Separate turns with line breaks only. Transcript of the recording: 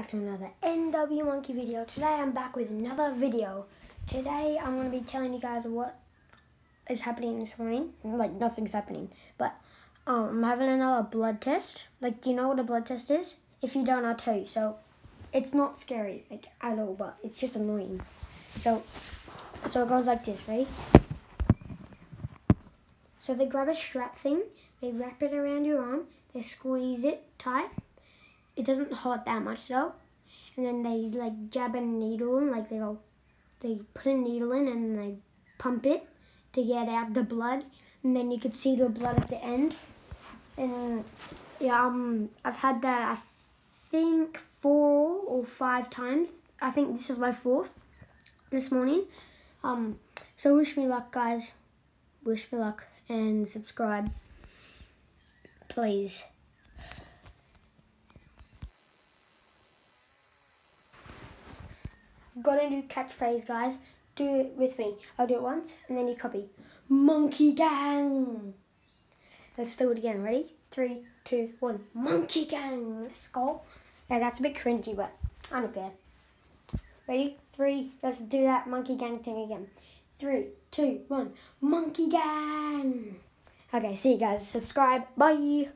back to another NW Monkey video. Today I'm back with another video. Today I'm going to be telling you guys what is happening this morning. Like nothing's happening, but um, I'm having another blood test. Like, do you know what a blood test is? If you don't, I'll tell you. So, it's not scary like at all, but it's just annoying. So, so it goes like this, right? So they grab a strap thing, they wrap it around your arm, they squeeze it tight it doesn't hurt that much though. And then they like jab a needle in, like they go, they put a needle in and they pump it to get out the blood. And then you could see the blood at the end. And yeah, um, I've had that I think four or five times. I think this is my fourth this morning. Um, so wish me luck, guys. Wish me luck and subscribe, please. Got a new catchphrase, guys. Do it with me. I'll do it once, and then you copy. Monkey Gang. Let's do it again. Ready? Three, two, one. Monkey Gang. Let's go. Yeah, that's a bit cringy, but I don't care. Ready? Three. Let's do that Monkey Gang thing again. Three, two, one. Monkey Gang. Okay, see you guys. Subscribe. Bye.